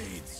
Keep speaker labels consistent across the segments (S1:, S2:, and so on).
S1: blades!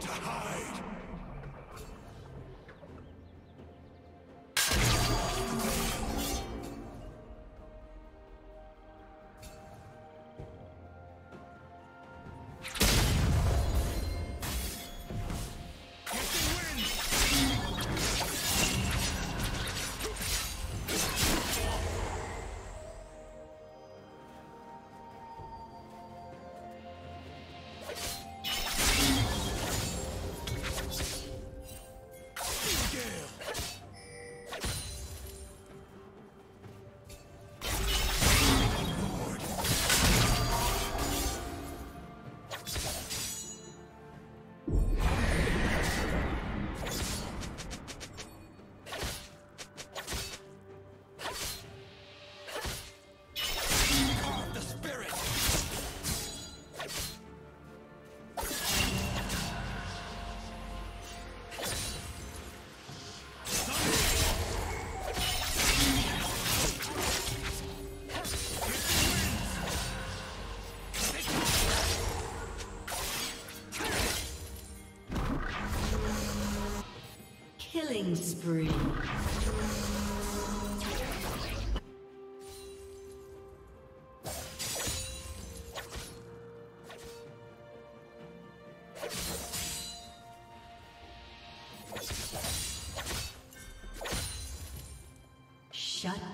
S2: To hide.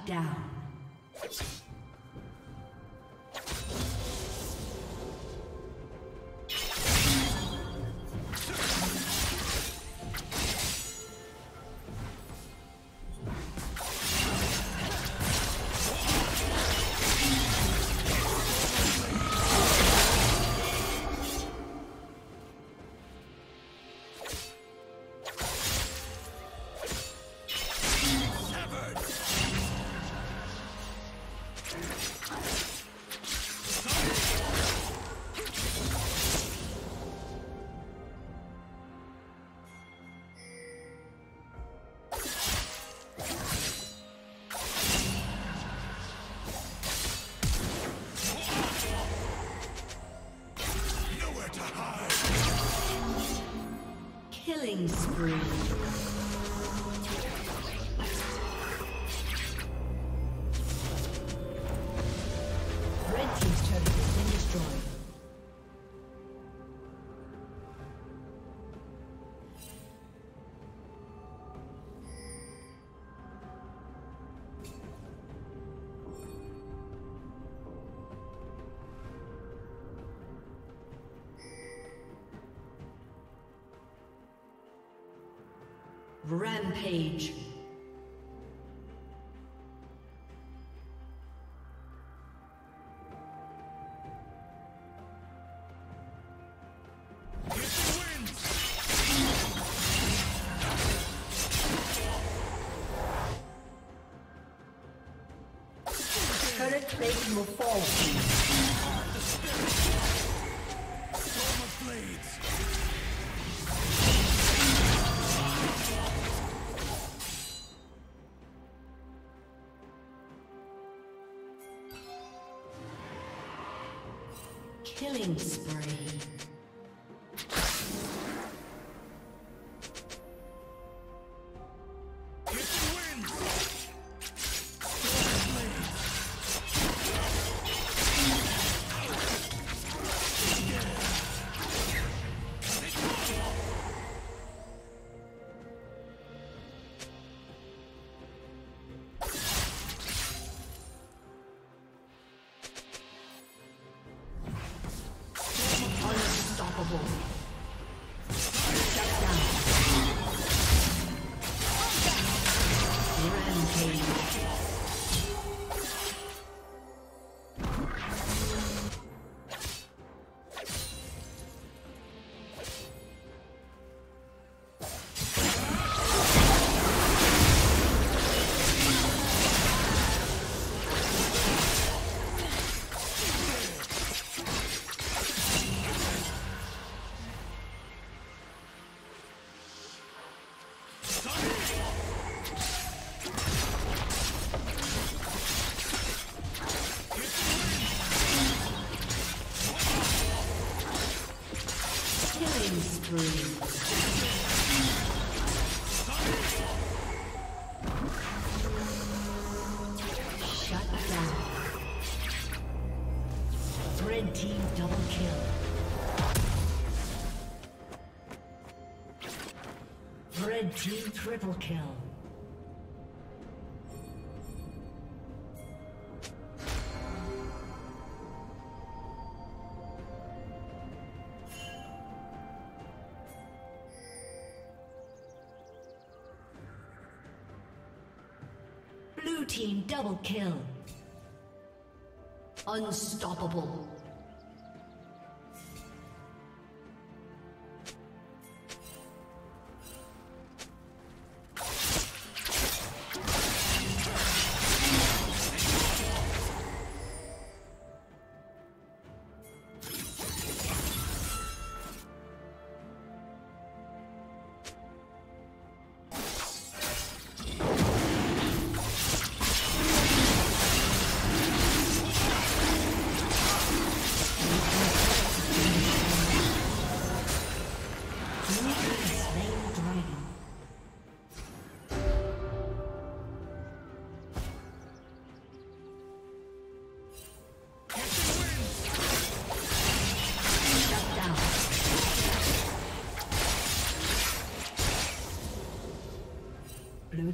S2: Down. Killing Rampage. Turret plate will fall Killing Red team triple kill. Blue team double kill. Unstoppable.